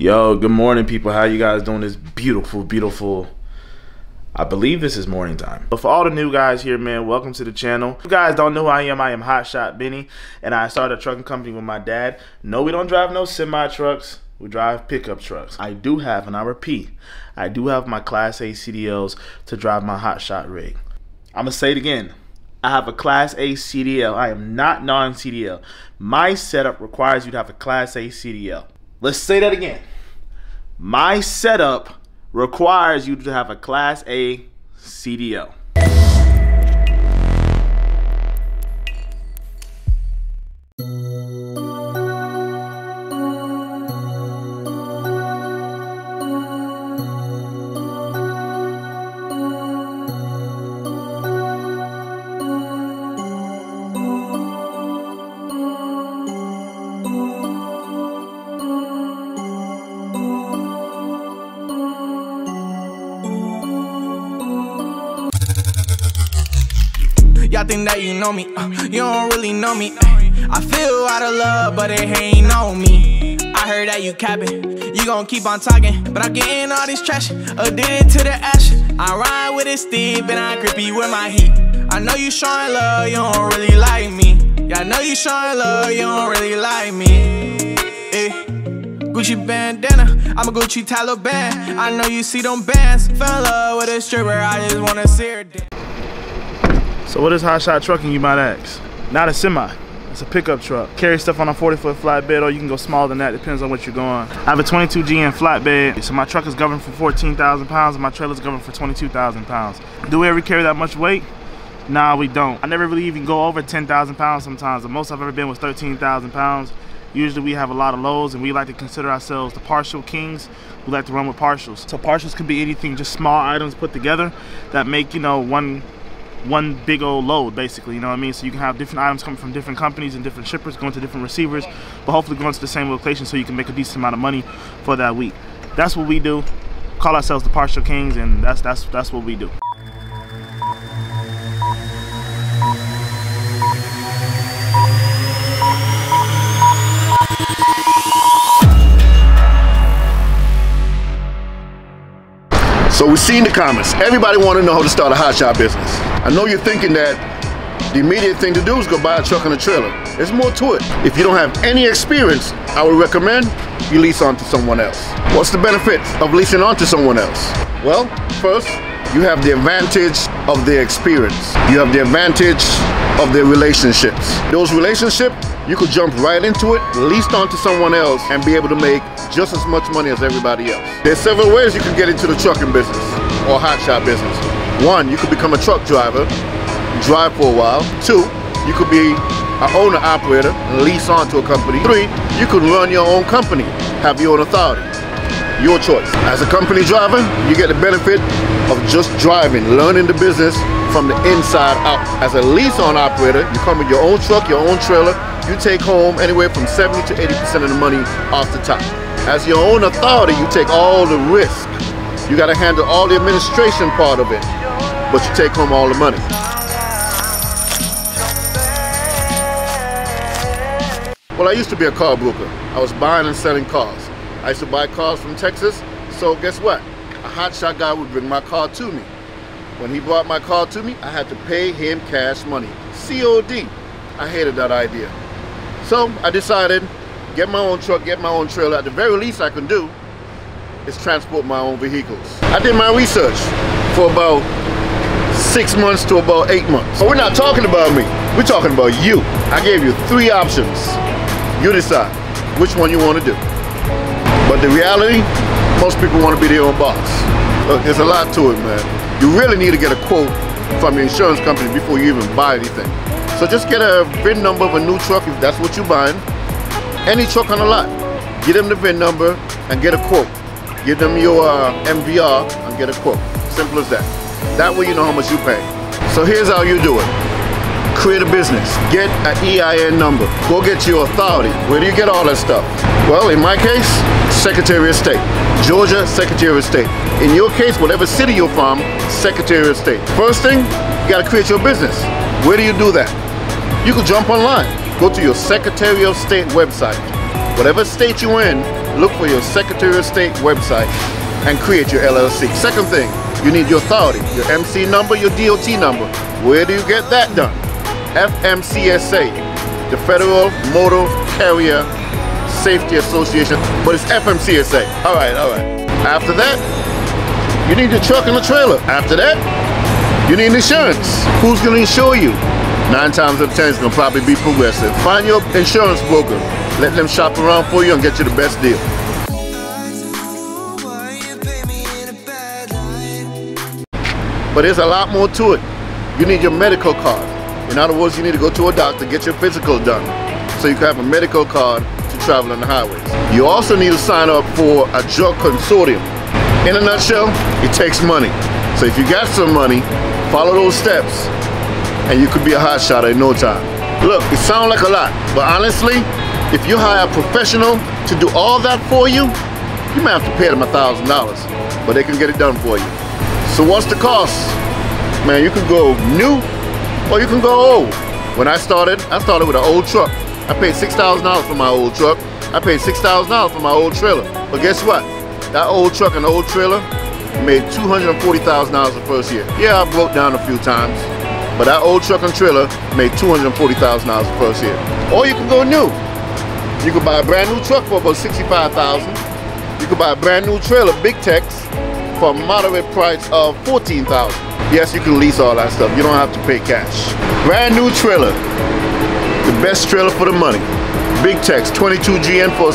Yo, good morning, people. How you guys doing this beautiful, beautiful? I believe this is morning time. But for all the new guys here, man, welcome to the channel. If you guys don't know who I am, I am Hot Shot Bennii, and I started a trucking company with my dad. No, we don't drive no semi trucks. We drive pickup trucks. I do have, and I repeat, I do have my Class A CDLs to drive my Hot Shot rig. I'm gonna say it again. I have a Class A CDL. I am not non-CDL. My setup requires you to have a Class A CDL. Let's say that again. My setup requires you to have a Class A CDL. Y'all think that you know me, uh, you don't really know me. I feel out of love, but it ain't on me. I heard that you capping, you gon' keep on talking, but I'm getting all this trash, addicted to the ash. I ride with it steep and I you with my heat. I know you showing love, you don't really like me. Yeah, I know you showing love, you don't really like me. Eh. Gucci bandana, I'm a Gucci Taliban. I know you see them bands. Fell in love with a stripper, I just wanna see her dance. So what is Hot Shot Trucking, you might ask? Not a semi. It's a pickup truck. Carry stuff on a 40 foot flatbed or you can go smaller than that, depends on what you're going. I have a 22 GN flatbed, so my truck is governed for 14,000 pounds and my trailer is governed for 22,000 pounds. Do we ever carry that much weight? Nah, we don't. I never really even go over 10,000 pounds sometimes. The most I've ever been was 13,000 pounds. Usually we have a lot of lows and we like to consider ourselves the partial kings. We like to run with partials. So partials can be anything, just small items put together that make, you know, one one big old load basically you know what I mean? So you can have different items coming from different companies and different shippers going to different receivers but hopefully going to the same location so you can make a decent amount of money for that week. That's what we do. Call ourselves the partial kings and that's that's that's what we do So we've seen the comments, everybody want to know how to start a hot shot business. I know you're thinking that the immediate thing to do is go buy a truck and a trailer. There's more to it. If you don't have any experience, I would recommend you lease on to someone else. What's the benefit of leasing on to someone else? Well, first, you have the advantage of their experience. You have the advantage of their relationships. Those relationships, you could jump right into it, leased onto someone else, and be able to make just as much money as everybody else. There's several ways you can get into the trucking business or hot shot business. One, you could become a truck driver, drive for a while. Two, you could be an owner operator and lease onto a company. Three, you could run your own company, have your own authority. Your choice. As a company driver, you get the benefit of just driving, learning the business from the inside out. As a lease on operator, you come with your own truck, your own trailer, you take home anywhere from 70 to 80% of the money off the top. As your own authority, you take all the risk. You gotta handle all the administration part of it, but you take home all the money. Well, I used to be a car broker. I was buying and selling cars. I used to buy cars from Texas, so guess what? A hotshot guy would bring my car to me. When he brought my car to me, I had to pay him cash money. COD. I hated that idea. So I decided, get my own truck, get my own trailer. At the very least I can do is transport my own vehicles. I did my research for about six months to about eight months. But we're not talking about me. We're talking about you. I gave you three options. You decide which one you want to do. But the reality, most people want to be their own boss. Look, there's a lot to it, man. You really need to get a quote from your insurance company before you even buy anything. So just get a VIN number of a new truck if that's what you're buying. Any truck on the lot. Give them the VIN number and get a quote. Give them your uh, MVR and get a quote. Simple as that. That way you know how much you pay. So here's how you do it. Create a business. Get an EIN number. Go get your authority. Where do you get all that stuff? Well, in my case, Secretary of State. Georgia, Secretary of State. In your case, whatever city you're from, Secretary of State. First thing, you gotta create your business. Where do you do that? You can jump online. Go to your Secretary of State website. Whatever state you're in, look for your Secretary of State website and create your LLC. Second thing, you need your authority, your MC number, your DOT number. Where do you get that done? FMCSA, the Federal Motor Carrier Safety Association, but it's FMCSA. All right, all right. After that, you need your truck and a trailer. After that, you need insurance. Who's gonna insure you? Nine times out of ten, it's gonna probably be Progressive. Find your insurance broker. Let them shop around for you and get you the best deal. But there's a lot more to it. You need your medical card. In other words, you need to go to a doctor, get your physical done. So you can have a medical card to travel on the highways. You also need to sign up for a drug consortium. In a nutshell, it takes money. So if you got some money, follow those steps and you could be a hot shot in no time. Look, it sounds like a lot, but honestly, if you hire a professional to do all that for you, you might have to pay them a thousand dollars, but they can get it done for you. So what's the cost? Man, you can go new or you can go old. When I started, I started with an old truck. I paid $6,000 for my old truck. I paid $6,000 for my old trailer. But guess what? That old truck and old trailer made $240,000 the first year. Yeah, I broke down a few times, but that old truck and trailer made $240,000 the first year. Or you can go new. You could buy a brand new truck for about 65000 You could buy a brand new trailer, Big Tex, for a moderate price of 14000 Yes, you can lease all that stuff. You don't have to pay cash. Brand new trailer. The best trailer for the money. Big Tex, 22 GN for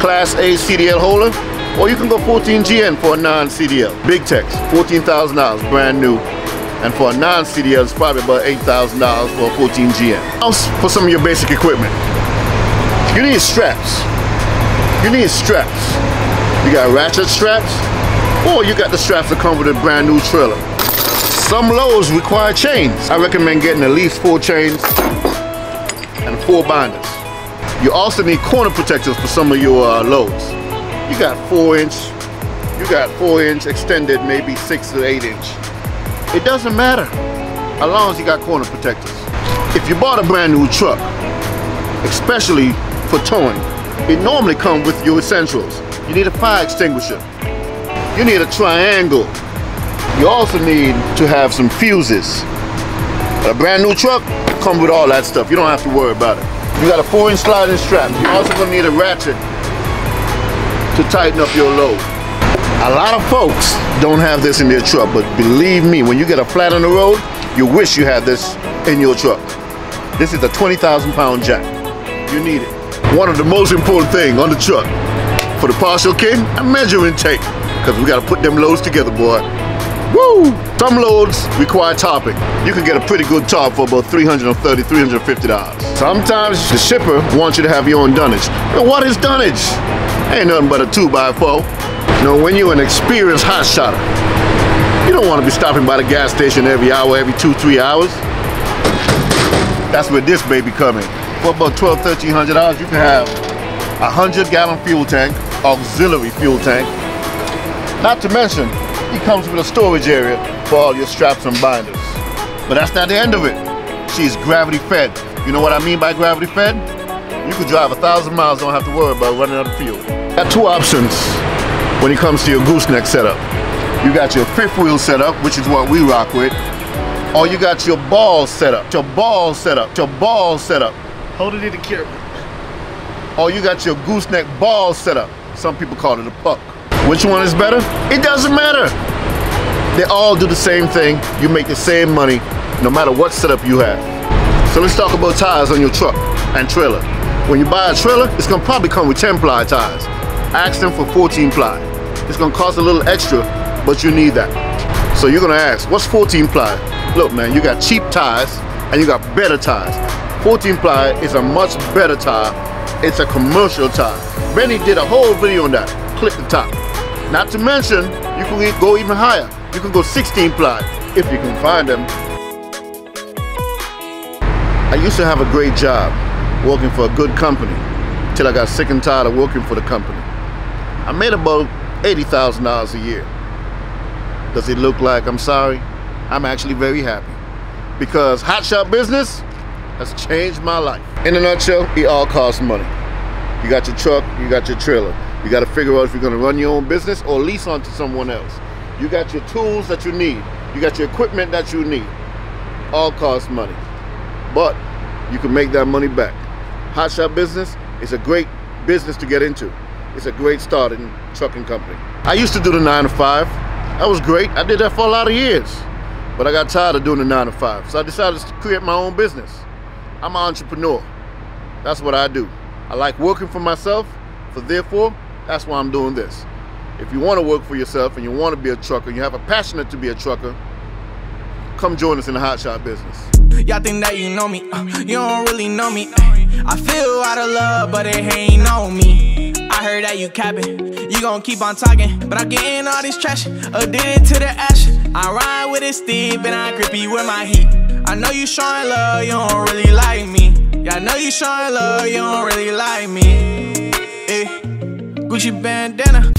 Class A CDL holder. Or you can go 14 GN for a non-CDL. Big Tex, $14,000, brand new. And for a non-CDL, it's probably about $8,000 for a 14 GN. For some of your basic equipment. You need straps. You need straps. You got ratchet straps, or you got the straps that come with a brand new trailer. Some loads require chains. I recommend getting at least four chains and four binders. You also need corner protectors for some of your uh, loads. You got four inch, you got four inch extended, maybe six to eight inch. It doesn't matter, as long as you got corner protectors. If you bought a brand new truck, especially for towing, it normally comes with your essentials. You need a fire extinguisher. You need a triangle. You also need to have some fuses. A brand new truck comes with all that stuff. You don't have to worry about it. You got a four inch sliding strap. You're also gonna need a ratchet to tighten up your load. A lot of folks don't have this in their truck, but believe me, when you get a flat on the road, you wish you had this in your truck. This is a 20,000 pound jack. You need it. One of the most important thing on the truck for the partial kit, a measuring tape. Cause we gotta put them loads together, boy. Woo! Some loads require topping. You can get a pretty good top for about $330, $350. Sometimes the shipper wants you to have your own dunnage. But what is dunnage? Ain't nothing but a two by four. You know, when you're an experienced hot shotter, you don't want to be stopping by the gas station every hour, every two, three hours. That's where this baby come in. For about twelve, thirteen hundred dollars, you can have a hundred gallon fuel tank, auxiliary fuel tank. Not to mention, it comes with a storage area for all your straps and binders. But that's not the end of it. She's gravity fed. You know what I mean by gravity fed? You could drive a thousand miles, don't have to worry about running out of fuel. Got two options when it comes to your gooseneck setup. You got your fifth wheel setup, which is what we rock with, or you got your ball setup, your ball setup, your ball setup. Hold it in the camera. Or you got your gooseneck ball setup. Some people call it a puck. Which one is better? It doesn't matter. They all do the same thing. You make the same money no matter what setup you have. So let's talk about tires on your truck and trailer. When you buy a trailer, it's gonna probably come with 10 ply tires. Ask them for 14 ply. It's gonna cost a little extra, but you need that. So you're gonna ask, what's 14 ply? Look man, you got cheap tires and you got better tires. 14 ply is a much better tire. It's a commercial tire. Bennii did a whole video on that. Click the top. Not to mention, you can go even higher. You can go 16 ply if you can find them. I used to have a great job working for a good company till I got sick and tired of working for the company. I made about $80,000 a year. Does it look like I'm sorry? I'm actually very happy because hot hotshot business has changed my life. In a nutshell, it all costs money. You got your truck, you got your trailer. You got to figure out if you're going to run your own business or lease onto someone else. You got your tools that you need. You got your equipment that you need. All costs money. But you can make that money back. Hot shot business is a great business to get into. It's a great start in trucking company. I used to do the nine to five. That was great. I did that for a lot of years. But I got tired of doing the nine to five. So I decided to create my own business. I'm an entrepreneur. That's what I do. I like working for myself. So therefore, that's why I'm doing this. If you want to work for yourself and you want to be a trucker, you have a passionate to be a trucker, come join us in the hot shot business. Y'all think that you know me, uh, you don't really know me. Uh, I feel out of love, but it ain't on me. I heard that you capping, you gon' keep on talking, but I'm getting all this trash, addicted to the ash. I ride with it steep and I grip you with my heat. I know you showing love, you don't really like me. Yeah, I know you showing love, you don't really like me. Eh. Gucci bandana.